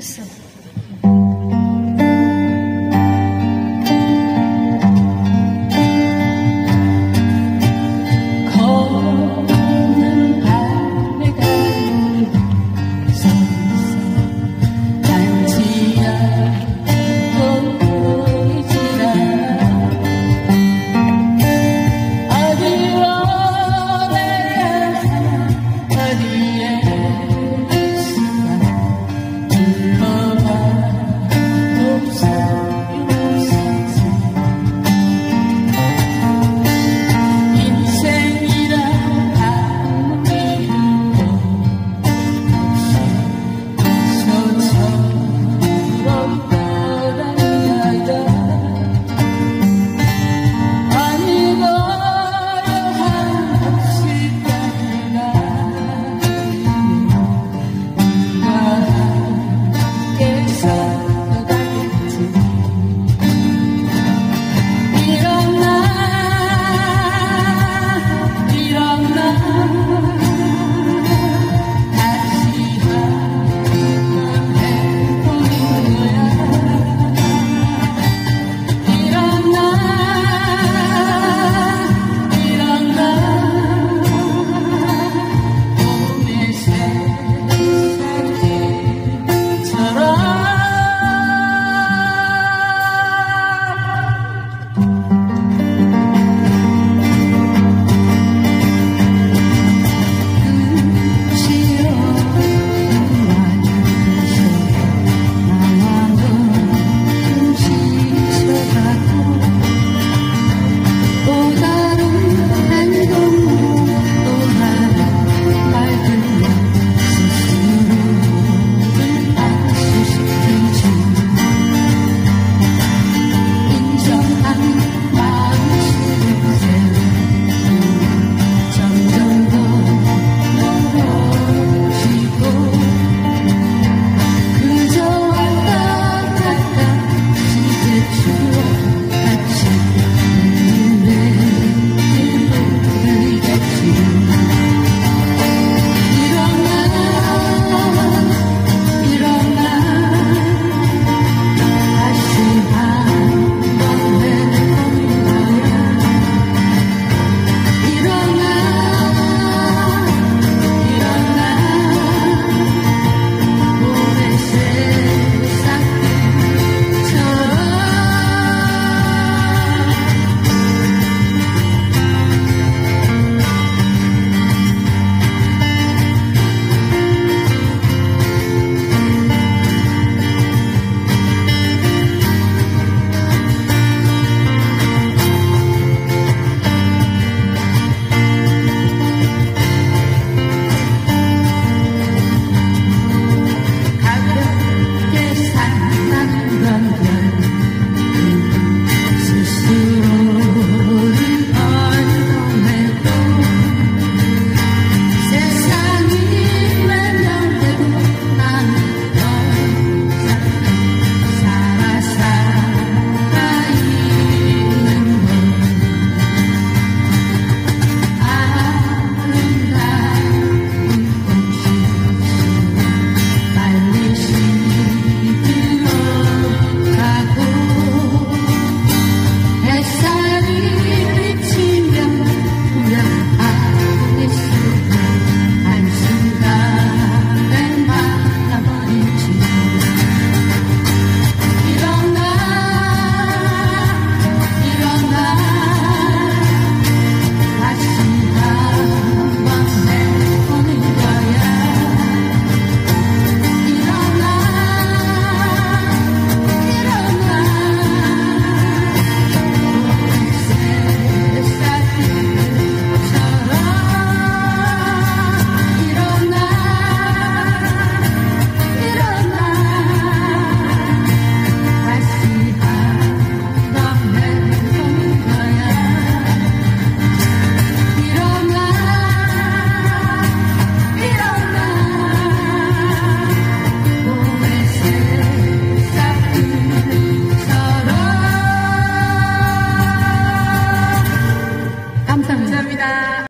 是？